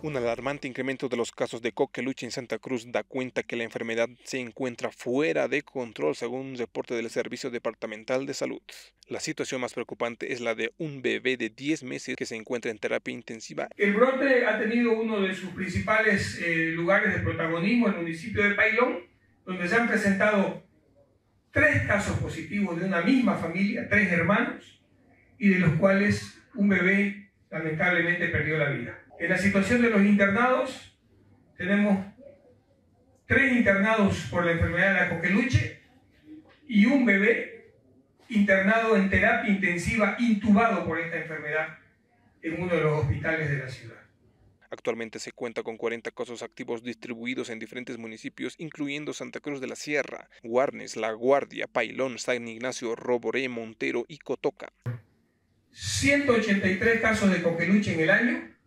Un alarmante incremento de los casos de coqueluche en Santa Cruz da cuenta que la enfermedad se encuentra fuera de control según un reporte del Servicio Departamental de Salud. La situación más preocupante es la de un bebé de 10 meses que se encuentra en terapia intensiva. El brote ha tenido uno de sus principales eh, lugares de protagonismo en el municipio de Pailón, donde se han presentado tres casos positivos de una misma familia, tres hermanos, y de los cuales un bebé lamentablemente perdió la vida. En la situación de los internados, tenemos tres internados por la enfermedad de la coqueluche y un bebé internado en terapia intensiva intubado por esta enfermedad en uno de los hospitales de la ciudad. Actualmente se cuenta con 40 casos activos distribuidos en diferentes municipios, incluyendo Santa Cruz de la Sierra, Guarnes, La Guardia, Pailón, San Ignacio, Roboré, Montero y Cotoca. 183 casos de coqueluche en el año